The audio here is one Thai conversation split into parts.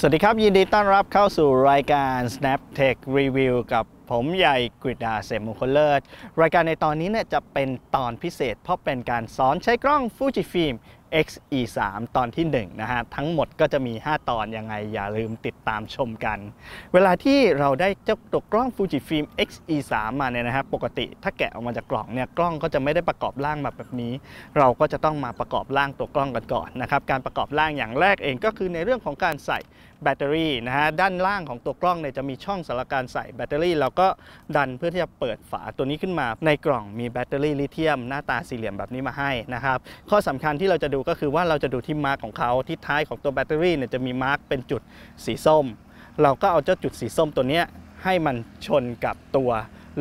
สวัสดีครับ ยินดีต้อนรับเข้าสู่รายการ Snap Tech Review กับผมใหญ่กฤษดาเสมมงคลเลิศ รายการในตอนนี้เนี่ยจะเป็นตอนพิเศษ เพราะเป็นการสอนใช้กล้อง Fujifilm X-E3 ตอนที่1นะฮะทั้งหมดก็จะมี 5 ตอนยังไงอย่าลืมติดตามชมกัน เวลาที่เราได้เจ้าตัวกล้อง Fujifilm X-E3 มาเนี่ยนะฮะปกติถ้าแกะออกมาจากกล่องเนี่ยกล้องก็จะไม่ได้ประกอบร่างมาแบบนี้ เราก็จะต้องมาประกอบร่างตัวกล้องกันก่อนนะครับการประกอบร่างอย่างแรกเองก็คือในเรื่องของการใส่แบตเตอรี่นะฮะด้านล่างของตัวกล้องเนี่ยจะมีช่องสำหรับการใส่แบตเตอรี่เราก็ดันเพื่อที่จะเปิดฝาตัวนี้ขึ้นมา ในกล่องมีแบตเตอรี่ลิเธียมหน้าตาสี่เหลี่ยมแบบนี้มาให้นะครับข้อสำคัญที่เราจะดูก็คือว่าเราจะดูที่ mark ของเขาที่ท้ายของตัวแบตเตอรี่เนี่ยจะมี mark เป็นจุดสีส้ม เราก็เอาเจ้าจุดสีส้มตัวเนี้ยให้มันชนกับตัว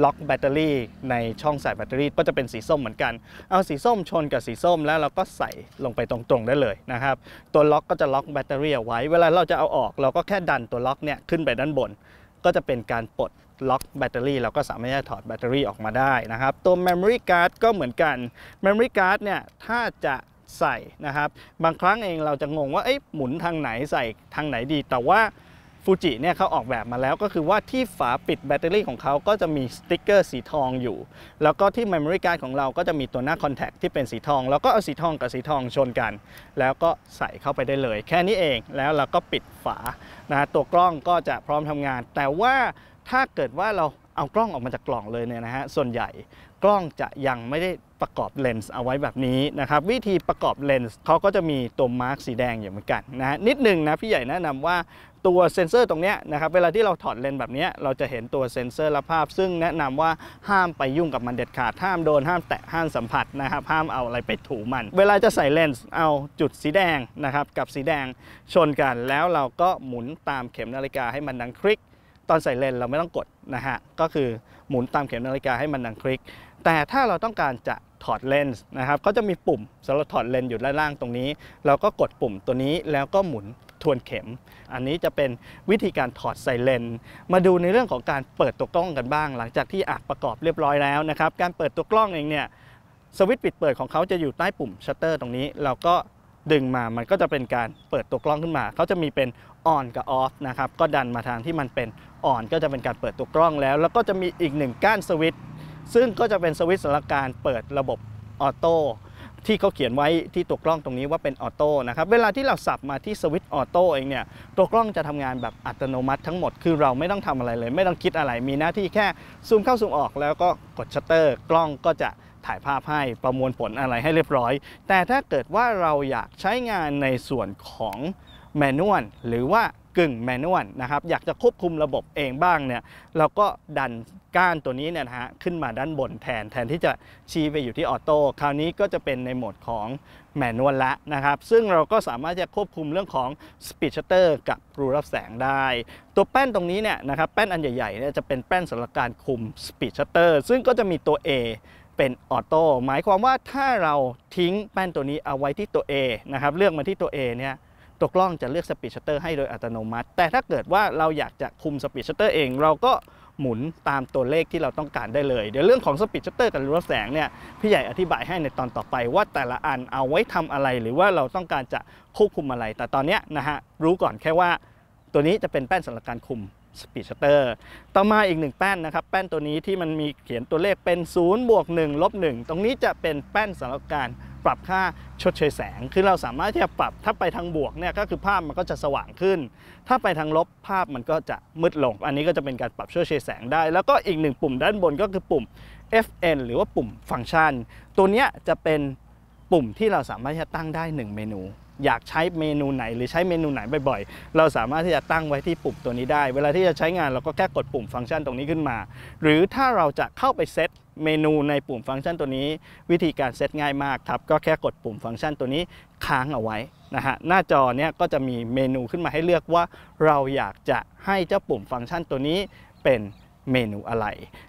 ล็อกแบตเตอรี่ในช่องใส่แบตเตอรี่ก็จะเป็นสีส้มเหมือนกัน เอาสีส้มชนกับสีส้มแล้วเราก็ใส่ลงไปตรงๆได้เลยนะครับ ตัวล็อกก็จะล็อกแบตเตอรี่เอาไว้ เวลาเราจะเอาออก เราก็แค่ดันตัวล็อกเนี่ยขึ้นไปด้านบน ก็จะเป็นการปลดล็อกแบตเตอรี่เราก็สามารถจะถอดแบตเตอรี่ออกมาได้นะครับ ตัว Memory Card ก็เหมือนกัน Memory Card เนี่ยถ้าจะ ใส่นะครับ บางครั้งเองเราจะงงว่าเอ๊ะหมุนทางไหนใส่ทางไหนดี แต่ว่าฟูจิเนี่ยเขาออกแบบมาแล้วก็คือว่าที่ฝาปิดแบตเตอรี่ของเขาก็จะมีสติ๊กเกอร์สีทองอยู่ แล้วก็ที่ Memory Card ของเราก็จะมีตัวหน้า Contact ที่เป็นสีทอง แล้วก็เอาสีทองกับสีทองชนกัน แล้วก็ใส่เข้าไปได้เลย แค่นี้เองแล้วเราก็ปิดฝานะตัวกล้องก็จะพร้อมทำงาน แต่ว่าถ้าเกิดว่าเราเอากล้องออกมาจากกล่องเลยเนี่ยนะฮะส่วนใหญ่ กล้องจะยังไม่ได้ประกอบเลนส์เอาไว้แบบนี้นะครับ วิธีประกอบเลนส์เขาก็จะมีตัว mark สีแดงอยู่เหมือนกันนะนิดหนึ่งนะพี่ใหญ่แนะนำว่าตัวเซ็นเซอร์ตรงเนี้ยนะครับเวลาที่เราถอดเลนส์แบบนี้เราจะเห็นตัวเซ็นเซอร์รับภาพ ซึ่งแนะนำว่าห้ามไปยุ่งกับมันเด็ดขาดห้ามโดนห้ามแตะห้ามสัมผัสนะครับห้ามเอาอะไรไปถูมัน เวลาจะใส่เลนส์เอาจุดสีแดงนะครับกับสีแดงชนกัน แล้วเราก็หมุนตามเข็มนาฬิกาให้มันดังคลิก ตอนใส่เลนส์เราไม่ต้องกดนะฮะก็คือหมุนตามเข็มนาฬิกาให้มันดังคลิก แต่ถ้าเราต้องการจะถอดเลนส์นะครับก็จะมีปุ่มสำหรับถอดเลนส์อยู่ด้านล่างตรงนี้ เราก็กดปุ่มตัวนี้แล้วก็หมุนทวนเข็ม อันนี้จะเป็นวิธีการถอดใส่เลนส์มาดูในเรื่องของการเปิดตัวกล้องกันบ้าง หลังจากที่อักประกอบเรียบร้อยแล้วนะครับ การเปิดตัวกล้องเองเนี่ยสวิตช์ปิดเปิดของเขาจะอยู่ใต้ปุ่มชัตเตอร์ตรงนี้ เราก็ดึงมา มันก็จะเป็นการเปิดตัวกล้องขึ้นมา เขาจะมีเป็น on กับ off นะครับ ก็ดันมาทางที่มันเป็น on ก็จะเป็นการเปิดตัวกล้องแล้ว แล้วก็จะมีอีกหนึ่งก้านสวิตช์ ซึ่งก็จะเป็นสวิตช์สำหรับการเปิดระบบ auto ที่เขาเขียนไว้ที่ตัวกล้องตรงนี้ว่าเป็น auto นะครับ เวลาที่เราสับมาที่สวิตช์ auto เองเนี่ย ตัวกล้องจะทำงานแบบอัตโนมัติทั้งหมด คือเราไม่ต้องทำอะไรเลย ไม่ต้องคิดอะไร มีหน้าที่แค่ซูมเข้าซูมออก แล้วก็กดชัตเตอร์ กล้องก็จะถ่ายภาพให้ประมวลผลอะไรให้เรียบร้อย แต่ถ้าเกิดว่าเราอยากใช้งานในส่วนของแมนนวลหรือว่า กึ่งแมนนวลนะครับอยากจะควบคุมระบบเองบ้างเนี่ยเราก็ดันก้านตัวนี้เนี่ยนะฮะขึ้นมาด้านบนแทนแทนที่จะชี้ไปอยู่ที่ออโต้คราวนี้ก็จะเป็นในโหมดของmanual ละนะครับซึ่งเราก็สามารถจะควบคุมเรื่องของ speed shutter กับรูรับแสงได้ ตัวแป้นตรงนี้เนี่ยนะครับแป้นอันใหญ่ๆเนี่ยจะเป็นแป้นสำหรับการคุม speed shutter ซึ่งก็จะมีตัว A เป็น auto หมายความว่าถ้าเราทิ้งแป้นตัวนี้เอาไว้ที่ตัว A นะครับเลือกมาที่ตัว A เนี่ย ตัวกล้องจะเลือก speed shutter ให้โดยอัตโนมัติ แต่ถ้าเกิดว่าเราอยากจะคุม speed shutter เอง เราก็หมุนตามตัวเลขที่เราต้องการได้เลย เดี๋ยวเรื่องของ speed shutter กับรูรับแสงเนี่ยพี่ใหญ่อธิบายให้ในตอนต่อไปว่าแต่ละอันเอาไว้ทำอะไรหรือว่าเราต้องการจะควบคุมอะไร แต่ตอนนี้นะฮะรู้ก่อนแค่ว่าตัวนี้จะเป็นแป้นสำหรับการคุม speed shutter ต่อมาอีกหนึ่งแป้นนะครับ แป้นตัวนี้ที่มันมีเขียนตัวเลขเป็น 0 บวก 1 ลบ 1 ตรงนี้จะเป็นแป้นสำหรับการปรับค่าชดเชยแสง คือเราสามารถที่จะปรับถ้าไปทางบวกเนี่ยก็คือภาพมันก็จะสว่างขึ้น ถ้าไปทางลบภาพมันก็จะมืดลง อันนี้ก็จะเป็นการปรับชดเชยแสงได้ แล้วก็อีกหนึ่งปุ่มด้านบนก็คือปุ่ม FN หรือว่าปุ่มฟังก์ชัน ตัวนี้จะเป็นปุ่มที่เราสามารถที่จะตั้งได้ 1 เมนู อยากใช้เมนูไหน หรือใช้เมนูไหนบ่อยๆ เราสามารถที่จะตั้งไว้ที่ปุ่มตัวนี้ได้ เวลาที่จะใช้งานเราก็แค่กดปุ่มฟังก์ชันตรงนี้ขึ้นมา หรือถ้าเราจะเข้าไปเซตเมนูในปุ่มฟังก์ชันตัวนี้ วิธีการเซตง่ายมากครับ ก็แค่กดปุ่มฟังก์ชันตัวนี้ค้างเอาไว้นะฮะหน้าจอเนี้ยก็จะมีเมนูขึ้นมาให้เลือกว่า เราอยากจะให้เจ้าปุ่มฟังก์ชันตัวนี้เป็น เมนูอะไร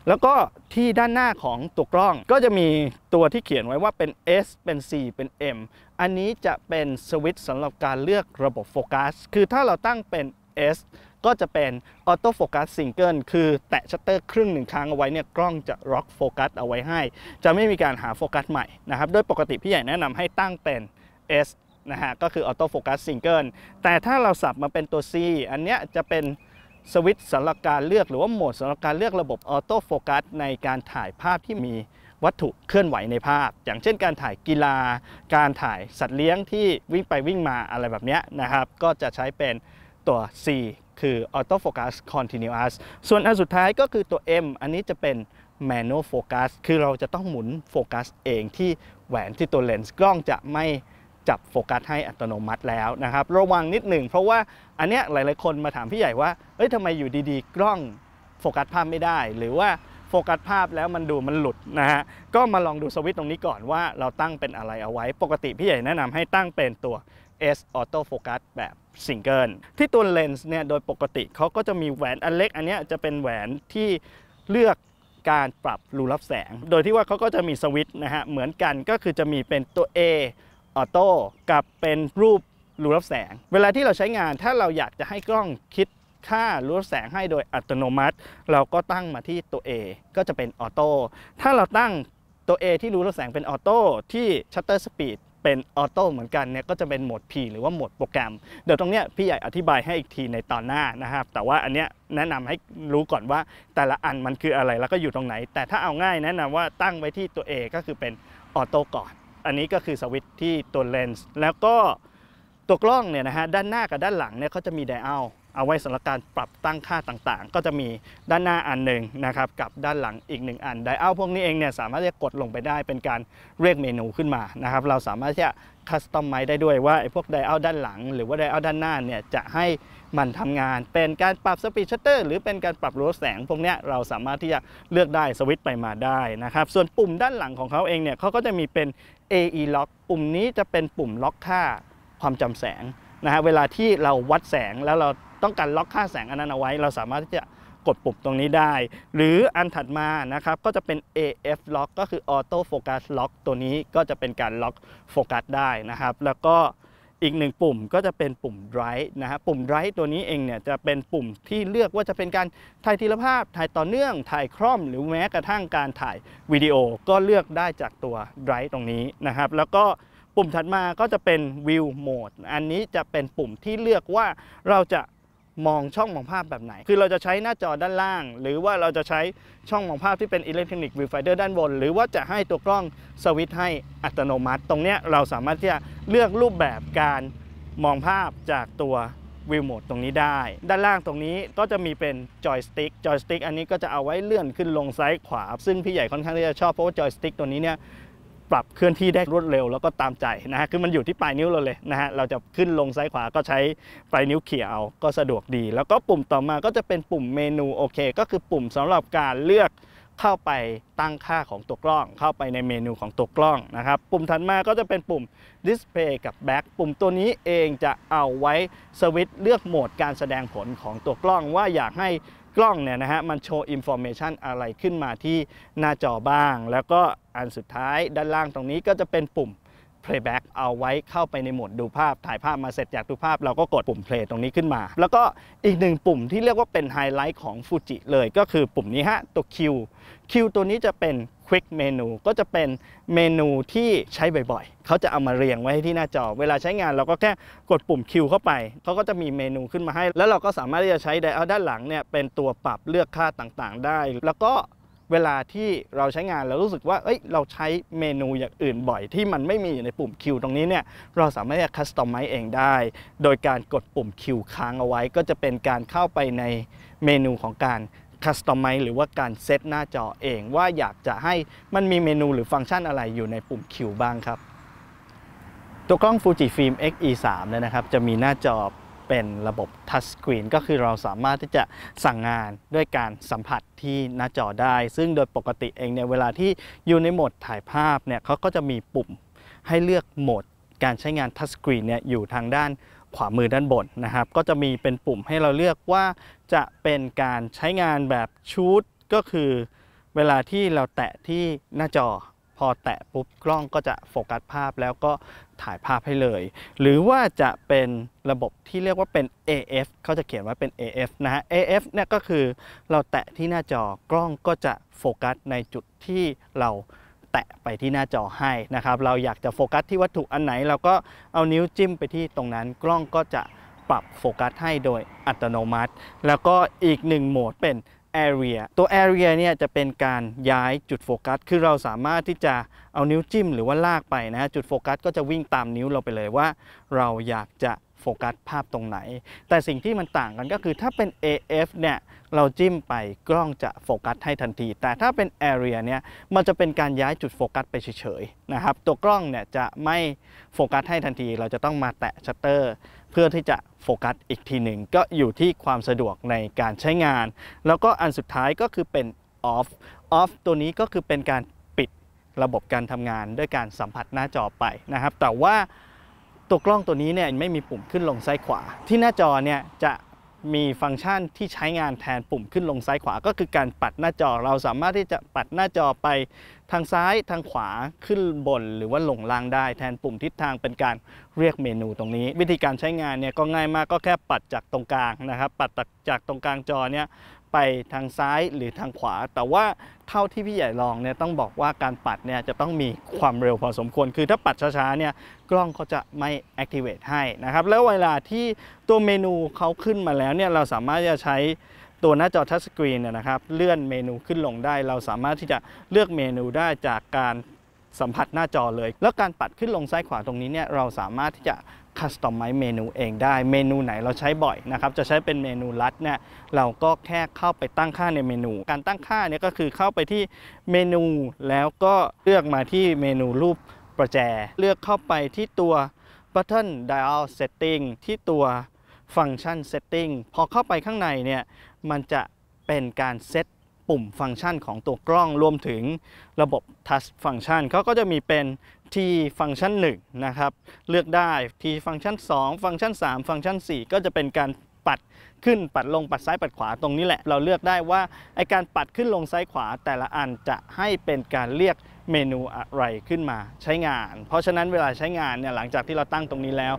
แล้วก็ที่ด้านหน้าของตัวกล้องก็จะมีตัวที่เขียนไว้ว่าเป็น S เป็น C เป็น M อันนี้จะเป็นสวิตช์สำหรับการเลือกระบบโฟกัส คือถ้าเราตั้งเป็น S ก็จะเป็น Auto Focus Single คือแตะชัตเตอร์ครึ่งหนึ่งครั้งเอาไว้เนี่ยกล้องจะล็อกโฟกัสเอาไว้ให้ จะไม่มีการหาโฟกัสใหม่นะครับโดยปกติพี่ใหญ่แนะนำให้ตั้งเป็น S นะฮะก็คือ Auto Focus Single แต่ถ้าเราสับมาเป็นตัว C อันเนี้ยจะเป็น สวิตช์สำหรับการเลือกหรือว่าโหมดสำหรับการเลือกระบบ Auto Focus ในการถ่ายภาพที่มีวัตถุเคลื่อนไหวในภาพ อย่างเช่นการถ่ายกีฬา การถ่ายสัตว์เลี้ยงที่วิ่งไปวิ่งมาอะไรแบบนี้นะครับ ก็จะใช้เป็นตัว C คือ Auto Focus Continuous ส่วนอันสุดท้ายก็คือตัว M อันนี้จะเป็น Manual Focus คือเราจะต้องหมุนโฟกัสเองที่แหวนที่ตัวเลนส์กล้องจะไม่ จับโฟกัสให้อัตโนมัติแล้วนะครับ ระวังนิดหนึ่งเพราะว่าอันเนี้ยหลาย ๆ คนมาถามพี่ใหญ่ว่าเอ้ยทำไมอยู่ดีๆ กล้องโฟกัสภาพไม่ได้ หรือว่าโฟกัสภาพแล้วมันดูมันหลุดนะฮะก็มาลองดูสวิตช์ตรงนี้ก่อนว่าเราตั้งเป็นอะไรเอาไว้ ปกติพี่ใหญ่แนะนำให้ตั้งเป็นตัว S Auto Focus แบบซิงเกิลที่ตัวเลนส์เนี่ยโดยปกติเขาก็จะมีแหวนอันเล็ก อันเนี้ยจะเป็นแหวนที่เลือกการปรับรูรับแสง โดยที่ว่าเขาก็จะมีสวิตช์นะฮะเหมือนกันก็คือจะมีเป็นตัว A auto กับเป็นรูรับแสง เวลาที่เราใช้งานถ้าเราอยากจะให้กล้องคิดค่ารูรับแสงให้โดยอัตโนมัติ เราก็ตั้งมาที่ตัว A ก็จะเป็น auto ถ้าเราตั้งตัว A ที่รูรับแสงเป็น auto ที่ shutter speed เป็น auto เหมือนกันเนี่ยก็จะเป็นโหมด P หรือว่าโหมดโปรแกรม เดี๋ยวตรงเนี้ยพี่ใหญ่อธิบายให้อีกทีในตอนหน้านะครับ แต่ว่าอันเนี้ยแนะนำให้รู้ก่อนว่าแต่ละอันมันคืออะไรแล้วก็อยู่ตรงไหน แต่ถ้าเอาง่ายแนะนำว่าตั้งไว้ที่ตัว A ก็คือเป็นออโต้ก่อน อันนี้ก็คือสวิตช์ที่ตัวเลนส์แล้วก็ตัวกล้องเนี่ยนะฮะด้านหน้ากับด้านหลังเนี่ยเขาจะมีไดอัลเอาไว้สำหรับการปรับตั้งค่าต่างๆ ก็จะมีด้านหน้าอันหนึ่งนะครับกับด้านหลังอีกหนึ่งอันไดอัลพวกนี้เองเนี่ยสามารถที่จะกดลงไปได้เป็นการเรียกเมนูขึ้นมานะครับเราสามารถที่จะคัสตอมไมได้ด้วยว่าไอ้พวกไดอัลด้านหลัง หรือว่าไดอัลด้านหน้าเนี่ยจะให้ มันทำงาน เป็นการปรับ speed shutter หรือเป็นการปรับรูแสง พวกนี้เราสามารถที่จะเลือกได้สวิตช์ไปมาได้นะครับ ส่วนปุ่มด้านหลังของเขาเองเนี่ยเขาก็จะมีเป็น AE lock ปุ่มนี้จะเป็นปุ่มล็อกค่าความจำแสงนะฮะเวลาที่เราวัดแสงแล้วเราต้องการล็อกค่าแสงอันนั้นเอาไว้ เราสามารถที่จะกดปุ่มตรงนี้ได้ หรืออันถัดมานะครับก็จะเป็น AF lock ก็คือ auto focus lock ตัวนี้ก็จะเป็นการล็อกโฟกัสได้นะครับ แล้วก็ อีกหนึ่งปุ่มก็จะเป็นปุ่ม drive นะฮะปุ่ม drive ตัวนี้เองเนี่ยจะเป็นปุ่มที่เลือกว่าจะเป็นการถ่ายทีละภาพ ถ่ายต่อเนื่อง ถ่ายคร่อม หรือแม้กระทั่งการถ่ายวิดีโอก็เลือกได้จากตัว drive ตรงนี้นะครับแล้วก็ปุ่มถัดมาก็จะเป็น view mode อันนี้จะเป็นปุ่มที่เลือกว่าเราจะ มองช่องมองภาพแบบไหน คือเราจะใช้หน้าจอด้านล่าง หรือว่าเราจะใช้ช่องมองภาพที่เป็น electronic viewfinder ด้านบน หรือว่าจะให้ตัวกล้องสวิตช์ให้อัตโนมัติ ตรงนี้เราสามารถที่จะเลือกรูปแบบการมองภาพจากตัว view mode ตรงนี้ได้ ด้านล่างตรงนี้ก็จะมีเป็นจอยสติ๊กจอยสติ๊กอันนี้ก็จะเอาไว้เลื่อนขึ้นลงซ้ายขวา ซึ่งพี่ใหญ่ค่อนข้างที่จะชอบเพราะว่าจอยสติ๊กตัวนี้เนี่ย ปรับเคลื่อนที่ได้รวดเร็วแล้วก็ตามใจนะฮะคือมันอยู่ที่ปลายนิ้วเราเลยนะฮะเราจะขึ้นลงซ้ายขวาก็ใช้ปลายนิ้วเขี่ยเอาก็สะดวกดี แล้วก็ปุ่มต่อมาก็จะเป็นปุ่ม menu OK ก็คือปุ่มสำหรับการเลือกเข้าไปตั้งค่าของตัวกล้อง เข้าไปในเมนูของตัวกล้องนะครับปุ่มถัดมาก็จะเป็นปุ่ม Display กับ Back ปุ่มตัวนี้เองจะเอาไว้สวิตช์เลือกโหมดการแสดงผลของตัวกล้องว่าอยากให้ กล้องเนี่ยนะฮะมันโชว์ information อะไรขึ้นมาที่หน้าจอบ้าง แล้วก็อันสุดท้ายด้านล่างตรงนี้ก็จะเป็นปุ่ม playback เอาไว้เข้าไปในโหมดดูภาพ ถ่ายภาพมาเสร็จอยากดูภาพ เราก็กดปุ่ม play ตรงนี้ขึ้นมา แล้วก็อีกหนึ่งปุ่มที่เรียกว่าเป็นไฮไลท์ของฟูจิเลยก็คือปุ่มนี้ฮะ ตัว Q Q ตัวนี้จะเป็น Quick Menu ก็จะเป็นเมนูที่ใช้บ่อยๆ เขาจะเอามาเรียงไว้ที่หน้าจอ เวลาใช้งานเราก็แค่กดปุ่ม Q เข้าไป เขาก็จะมีเมนูขึ้นมาให้ แล้วเราก็สามารถที่จะใช้ไดอัลด้านหลังเนี่ยเป็นตัวปรับเลือกค่าต่างๆ ได้ แล้วก็ เวลาที่เราใช้งานเรารู้สึกว่าเอ้ยเราใช้เมนูอย่างอื่นบ่อย ที่มันไม่มีอยู่ในปุ่ม Q ตรงนี้เนี่ยเราสามารถจะคัสตอมไมซ์เองได้ โดยการกดปุ่ม Q ค้างเอาไว้ ก็จะเป็นการเข้าไปในเมนูของการคัสตอมไมซ์หรือว่าการเซตหน้าจอเองว่าอยากจะให้มันมีเมนูหรือฟังก์ชันอะไรอยู่ในปุ่ม Q บ้างครับ ตัวกล้อง Fujifilm X-E3 เนี่ยนะครับจะมีหน้าจอ เป็นระบบทัชสกรีนก็คือเราสามารถที่จะสั่งงานด้วยการสัมผัสที่หน้าจอได้ ซึ่งโดยปกติเองเนี่ยเวลาที่อยู่ในโหมดถ่ายภาพเนี่ยเขาก็จะมีปุ่มให้เลือกโหมดการใช้งานทัชสกรีนเนี่ยอยู่ทางด้านขวามือด้านบนนะครับ ก็จะมีเป็นปุ่มให้เราเลือกว่าจะเป็นการใช้งานแบบชูดก็คือเวลาที่เราแตะที่หน้าจอ พอแตะปุ๊บกล้องก็จะโฟกัสภาพแล้วก็ถ่ายภาพให้เลย หรือว่าจะเป็นระบบที่เรียกว่าเป็น AF เขาจะเขียนว่าเป็น AF นะฮะ AF เนี่ยก็คือเราแตะที่หน้าจอกล้องก็จะโฟกัสในจุดที่เราแตตะไปที่หน้าจอให้นะครับ เราอยากจะโฟกัสที่วัตถุอันไหน เราก็เอานิ้วจิ้มไปที่ตรงนั้น กล้องก็จะปรับโฟกัสให้โดยอัตโนมัติ แล้วก็อีกหนึ่งโหมดเป็น area ตัว area เนี่ยจะเป็นการย้ายจุดโฟกัส คือเราสามารถที่จะเอานิ้วจิ้มหรือว่าลากไปนะฮะจุดโฟกัสก็จะวิ่งตามนิ้วเราไปเลยว่า เราอยากจะโฟกัสภาพตรงไหน แต่สิ่งที่มันต่างกันก็คือถ้าเป็น AF เนี่ยเราจิ้มไปกล้องจะโฟกัสให้ทันที แต่ถ้าเป็น area เนี่ยมันจะเป็นการย้ายจุดโฟกัสไปเฉยๆนะครับ ตัวกล้องเนี่ยจะไม่โฟกัสให้ทันที เราจะต้องมาแตะชัตเตอร์ เพื่อที่จะโฟกัสอีกทีหนึ่งก็อยู่ที่ความสะดวกในการใช้งาน แล้วก็อันสุดท้ายก็คือเป็น off off ตัวนี้ก็คือเป็นการปิดระบบการทำงานด้วยการสัมผัสหน้าจอไปนะครับ แต่ว่าตัวกล้องตัวนี้เนี่ยไม่มีปุ่มขึ้นลงซ้ายขวา ที่หน้าจอเนี่ยจะ มีฟังก์ชันที่ใช้งานแทนปุ่มขึ้นลงซ้ายขวาก็คือการปัดหน้าจอ เราสามารถที่จะปัดหน้าจอไปทางซ้ายทางขวาขึ้นบน หรือว่าลงล่างได้ แทนปุ่มทิศทางเป็นการเรียกเมนูตรงนี้ วิธีการใช้งานเนี่ยก็ง่ายมากก็แค่ปัดจากตรงกลางนะครับ ปัดจากตรงกลางจอเนี่ย ไปทางซ้ายหรือทางขวา แต่ว่าเท่าที่พี่ใหญ่ลองเนี่ยต้องบอกว่าการปัดเนี่ยจะต้องมีความเร็วพอสมควร คือถ้าปัดช้าๆเนี่ยกล้องเขาจะไม่ activate ให้นะครับ แล้วเวลาที่ตัวเมนูเขาขึ้นมาแล้วเนี่ยเราสามารถจะใช้ตัวหน้าจอทัชสกรีนนะครับเลื่อนเมนูขึ้นลงได้ เราสามารถที่จะเลือกเมนูได้จากการสัมผัสหน้าจอเลย แล้วการปัดขึ้นลงซ้ายขวาตรงนี้เนี่ยเราสามารถที่จะ คัสตอมไมซ์เมนูเองได้เมนูไหนเราใช้บ่อยนะครับจะใช้เป็นเมนูลัดเนี่ยเราก็แค่เข้าไปตั้งค่าในเมนู การตั้งค่าเนี่ยก็คือเข้าไปที่เมนูแล้วก็เลือกมาที่เมนูรูปประแจ เลือกเข้าไปที่ตัว button dial setting ที่ตัวฟังก์ชัน setting พอเข้าไปข้างในเนี่ยมันจะเป็นการเซต ปุ่มฟังก์ชันของตัวกล้องรวมถึงระบบ touch ฟังก์ชันเขาก็จะมีเป็น T ฟังก์ชัน1นะครับเลือกได้ T ฟังก์ชัน 2 ฟังก์ชัน 3 ฟังก์ชัน 4 ก็จะเป็นการปัดขึ้นปัดลงปัดซ้ายปัดขวาตรงนี้แหละ เราเลือกได้ว่าไอการปัดขึ้นลงซ้ายขวาแต่ละอันจะให้เป็นการเรียกเมนูอะไรขึ้นมาใช้งาน เพราะฉะนั้นเวลาใช้งานเนี่ยหลังจากที่เราตั้งตรงนี้แล้ว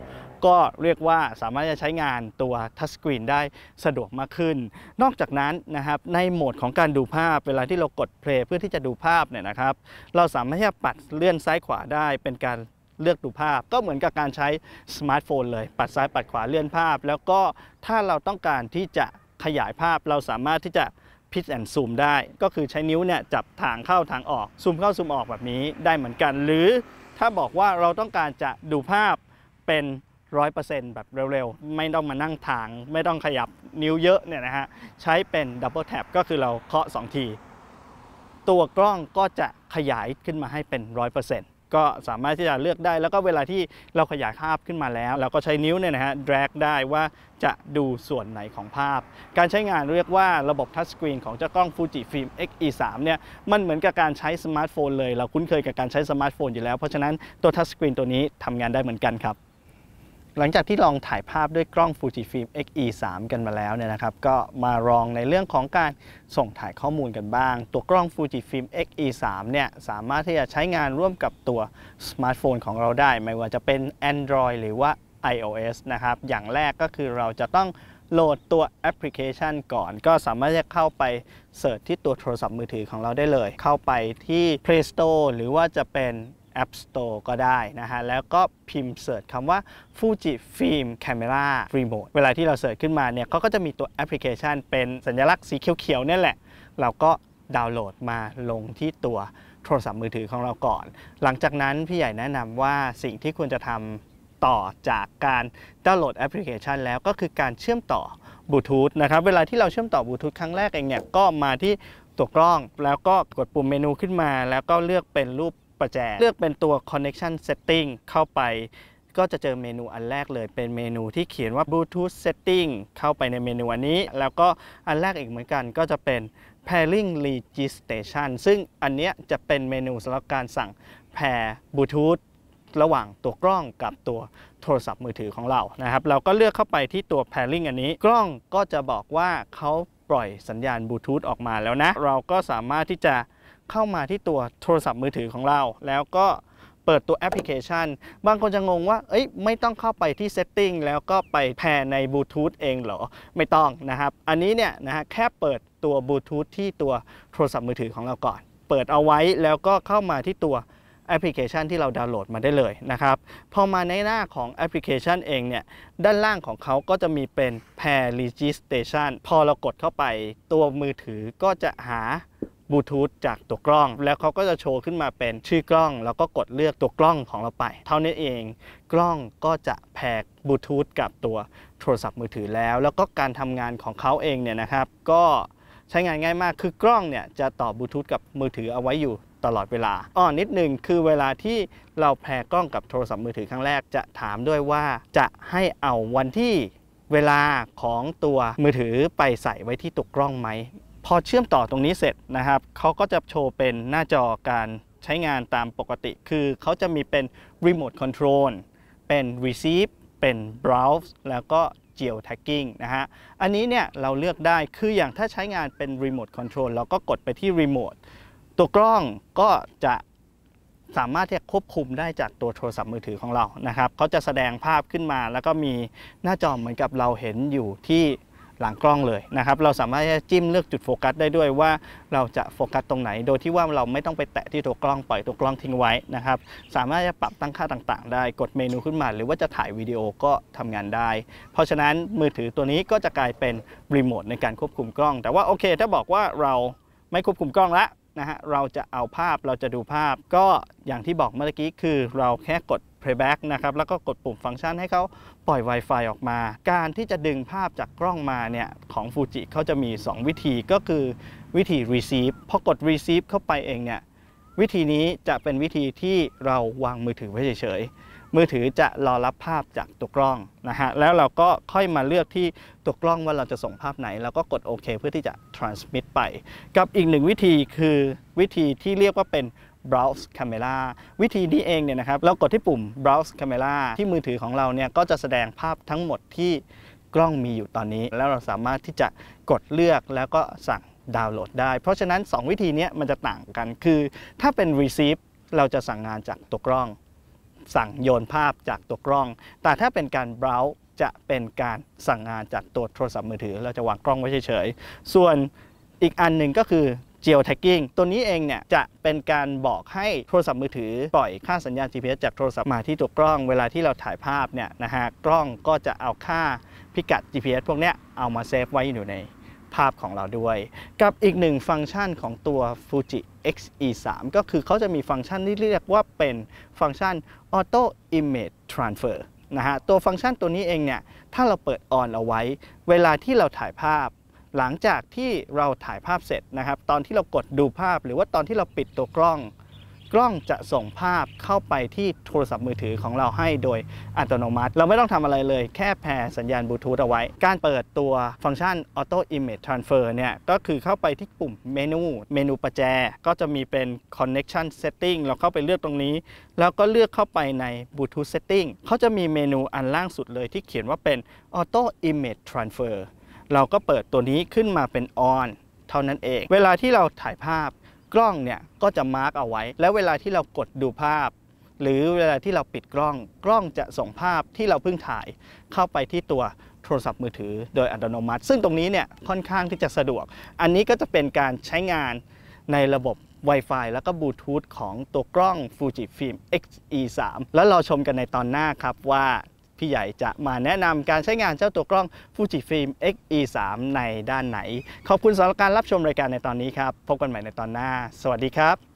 ก็เรียกว่าสามารถจะใช้งานตัวทัชสกรีนได้สะดวกมากขึ้น นอกจากนั้นนะครับในโหมดของการดูภาพ เวลาที่เรากดเพลย์เพื่อที่จะดูภาพเนี่ยนะครับ เราสามารถที่จะปัดเลื่อนซ้ายขวาได้เป็นการเลือกดูภาพก็เหมือนกับการใช้สมาร์ทโฟนเลย ปัดซ้ายปัดขวาเลื่อนภาพ แล้วก็ถ้าเราต้องการที่จะขยายภาพเราสามารถที่จะ pinch and zoom ได้ ก็คือใช้นิ้วเนี่ยจับถ่างเข้าถ่างออก ซูมเข้าซูมออกแบบนี้ได้เหมือนกัน หรือถ้าบอกว่าเราต้องการจะดูภาพเป็น ร้อยเปอร์เซ็นต์แบบเร็วๆ ไม่ต้องมานั่งถ่าง ไม่ต้องขยับนิ้วเยอะเนี่ยนะฮะ ใช้เป็น double tap ก็คือเราเคาะ 2 ที ตัวกล้องก็จะขยายขึ้นมาให้เป็น 100%ก็สามารถที่จะเลือกได้ แล้วก็เวลาที่เราขยายภาพขึ้นมาแล้ว เราก็ใช้นิ้วเนี่ยนะฮะ drag ได้ว่าจะดูส่วนไหนของภาพ การใช้งานเรียกว่าระบบทัชสกรีนของเจ้ากล้อง Fujifilm X-E3 เนี่ยมันเหมือนกับการใช้สมาร์ทโฟนเลย เราคุ้นเคยกับการใช้สมาร์ทโฟนอยู่แล้ว เพราะฉะนั้นตัวทัชสกรีนตัวนี้ทำงานได้เหมือนกันครับ หลังจากที่ลองถ่ายภาพด้วยกล้อง Fujifilm X-E3 กันมาแล้วเนี่ยนะครับ ก็มาลองในเรื่องของการส่งถ่ายข้อมูลกันบ้าง ตัวกล้อง Fujifilm X-E3 เนี่ยสามารถที่จะใช้งานร่วมกับตัวสมาร์ทโฟนของเราได้ ไม่ว่าจะเป็น Android หรือว่า iOS นะครับ อย่างแรกก็คือเราจะต้องโหลดตัวแอปพลิเคชันก่อน ก็สามารถจะเข้าไป search ที่ตัวโทรศัพท์มือถือของเราได้เลย เข้าไปที่ Play Store หรือว่าจะเป็น App Store ก็ได้นะฮะ แล้วก็พิมพ์ search คำว่า Fuji Film Camera Remote เวลาที่เรา search ขึ้นมาเนี่ยเขาก็จะมีตัวแอปพลิเคชัน เป็นสัญลักษณ์สีเขียวๆนี่แหละ เราก็ดาวน์โหลดมาลงที่ตัวโทรศัพท์มือถือของเราก่อน หลังจากนั้นพี่ใหญ่แนะนำว่าสิ่งที่ควรจะทำต่อจากการดาวน์โหลดแอปพลิเคชัน แล้วก็คือการเชื่อมต่อบลูทูธนะครับ เวลาที่เราเชื่อมต่อบลูทูธครั้งแรกเองเนี่ยก็มาที่ตัวกล้องแล้วก็กดปุ่มเมนูขึ้นมา แล้วก็เลือกเป็นรูป ประแจ เลือกเป็นตัว connection setting เข้าไป ก็จะเจอเมนูอันแรกเลย เป็นเมนูที่เขียนว่า Bluetooth setting เข้าไปในเมนูอันนี้ แล้วก็อันแรกอีกเหมือนกันก็จะเป็น pairing registration ซึ่งอันเนี้ยจะเป็นเมนูสำหรับการสั่ง pair Bluetooth ระหว่างตัวกล้องกับตัวโทรศัพท์มือถือของเรานะครับ เราก็เลือกเข้าไปที่ตัว pairing อันนี้ กล้องก็จะบอกว่าเขาปล่อยสัญญาณบลูทูธออกมาแล้วนะ เราก็สามารถที่จะ เข้ามาที่ตัวโทรศัพท์มือถือของเรา แล้วก็เปิดตัวแอปพลิเคชัน บางคนจะงงว่า เอ้ย ไม่ต้องเข้าไปที่ setting แล้วก็ไป pair ในบลูทูธเองเหรอ ไม่ต้องนะครับ อันนี้เนี่ยนะฮะแค่เปิดตัวบลูทูธที่ตัวโทรศัพท์มือถือของเราก่อน เปิดเอาไว้แล้วก็เข้ามาที่ตัวแอปพลิเคชันที่เราดาวน์โหลดมาได้เลยนะครับ พอมาในหน้าของแอปพลิเคชันเองเนี่ย ด้านล่างของเขาก็จะมีเป็น Pair Registration พอเรากดเข้าไปตัวมือถือก็จะหา บลูทูธจากตัวกล้อง แล้วเขาก็จะโชว์ขึ้นมาเป็นชื่อกล้อง แล้วก็กดเลือกตัวกล้องของเราไป เท่านี้เอง กล้องก็จะแพกบลูทูธกับตัวโทรศัพท์มือถือแล้ว แล้วก็การทำงานของเขาเองเนี่ยนะครับ ก็ใช้งานง่ายมาก คือกล้องเนี่ยจะต่อบลูทูธกับมือถือเอาไว้อยู่ตลอดเวลา อ้อนิดหนึ่งคือเวลาที่เราแพรกล้องกับโทรศัพท์มือถือครั้งแรก จะถามด้วยว่าจะให้เอาวันที่เวลาของตัวมือถือไปใส่ไว้ที่ตัวกล้องไหม พอเชื่อมต่อตรงนี้เสร็จนะครับเขาก็จะโชว์เป็นหน้าจอการใช้งานตามปกติ คือเขาจะมีเป็น Remote Control เป็น Receive เป็น Browse แล้วก็ Geo Tagging นะฮะ อันนี้เนี่ยเราเลือกได้ คืออย่างถ้าใช้งานเป็น Remote Control เราก็กดไปที่ Remote ตัวกล้องก็จะสามารถที่จะควบคุมได้จากตัวโทรศัพท์มือถือของเรานะครับเขาจะแสดงภาพขึ้นมา แล้วก็มีหน้าจอเหมือนกับเราเห็นอยู่ที่ หลังกล้องเลยนะครับ เราสามารถจะจิ้มเลือกจุดโฟกัสได้ด้วยว่าเราจะโฟกัสตรงไหน โดยที่ว่าเราไม่ต้องไปแตะที่ตัวกล้องปล่อยตัวกล้องทิ้งไว้นะครับ สามารถจะปรับตั้งค่าต่างๆ ได้กดเมนูขึ้นมา หรือว่าจะถ่ายวิดีโอก็ทำงานได้ เพราะฉะนั้นมือถือตัวนี้ก็จะกลายเป็นรีโมทในการควบคุมกล้อง แต่ว่าโอเค ถ้าบอกว่าเราไม่ควบคุมกล้องละนะฮะเราจะเอาภาพเราจะดูภาพ ก็อย่างที่บอกเมื่อกี้คือเราแค่กด playback นะครับแล้วก็กดปุ่มฟังก์ชันให้เขา ปล่อย Wi-Fi ออกมา การที่จะดึงภาพจากกล้องมาเนี่ยของฟูจิเขาจะมี 2 วิธีก็คือวิธี receive พอกด receive เข้าไปเองเนี่ยวิธีนี้จะเป็นวิธีที่เราวางมือถือไว้เฉยๆ มือถือจะรอรับภาพจากตัวกล้องนะฮะ แล้วเราก็ค่อยมาเลือกที่ตัวกล้องว่าเราจะส่งภาพไหน แล้วก็กดโอเคเพื่อที่จะ transmit ไป กับอีกหนึ่งวิธีคือวิธีที่เรียกว่าเป็น browse camera วิธีนี้เองเนี่ยนะครับเรากดที่ปุ่ม browse camera ที่มือถือของเราเนี่ยก็จะแสดงภาพทั้งหมดที่กล้องมีอยู่ตอนนี้ แล้วเราสามารถที่จะกดเลือกแล้วก็สั่งดาวน์โหลดได้ เพราะฉะนั้น 2 วิธีนี้มันจะต่างกันคือ ถ้าเป็น receive เราจะสั่งงานจากตัวกล้อง สั่งโยนภาพจากตัวกล้อง แต่ถ้าเป็นการ browse จะเป็นการสั่งงานจากตัวโทรศัพท์มือถือ เราจะวางกล้องไว้เฉยๆ ส่วนอีกอันหนึ่งก็คือ geo tagging ตัวนี้เองเนี่ยจะเป็นการบอกให้โทรศัพท์มือถือปล่อยค่าสัญญาณ GPS จากโทรศัพท์มาที่ตัวกล้อง เวลาที่เราถ่ายภาพเนี่ยนะฮะกล้องก็จะเอาค่าพิกัด GPS พวกเนี้ยเอามาเซฟไว้อยู่ในภาพของเราด้วย กับอีกหนึ่งฟังก์ชันของตัว Fuji X-E3 ก็คือเขาจะมีฟังก์ชันที่เรียกว่าเป็นฟังก์ชัน Auto Image Transfer นะฮะตัวฟังก์ชันตัวนี้เองเนี่ยถ้าเราเปิดออนเอาไว้ เวลาที่เราถ่ายภาพ หลังจากที่เราถ่ายภาพเสร็จนะครับ ตอนที่เรากดดูภาพ หรือว่าตอนที่เราปิดตัวกล้อง กล้องจะส่งภาพเข้าไปที่โทรศัพท์มือถือของเราให้โดยอัตโนมัติ เราไม่ต้องทำอะไรเลย แค่แพรสัญญาณบลูทูธเอาไว้ การเปิดตัวฟังก์ชัน Auto Image Transfer เนี่ยก็คือเข้าไปที่ปุ่มเมนู เมนูประแจ ก็จะมีเป็น Connection Setting เราเข้าไปเลือกตรงนี้ แล้วก็เลือกเข้าไปใน Bluetooth Setting เขาจะมีเมนูอันล่างสุดเลยที่เขียนว่าเป็น Auto Image Transfer เราก็เปิดตัวนี้ขึ้นมาเป็น on เท่านั้นเอง เวลาที่เราถ่ายภาพกล้องเนี่ยก็จะมาร์กเอาไว้ แล้วเวลาที่เรากดดูภาพ หรือเวลาที่เราปิดกล้อง กล้องจะส่งภาพที่เราเพิ่งถ่าย เข้าไปที่ตัวโทรศัพท์มือถือโดยอัตโนมัติ ซึ่งตรงนี้เนี่ยค่อนข้างที่จะสะดวก อันนี้ก็จะเป็นการใช้งานในระบบ Wi-Fi แล้วก็บลูทูธของตัวกล้อง Fujifilm X-E3 แล้วเราชมกันในตอนหน้าครับว่า พี่ใหญ่จะมาแนะนำการใช้งานเจ้าตัวกล้อง Fujifilm X-E3 ในด้านไหน ขอบคุณสำหรับการรับชมรายการในตอนนี้ครับ พบกันใหม่ในตอนหน้า สวัสดีครับ